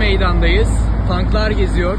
Meydan'dayız. Tanklar geziyor.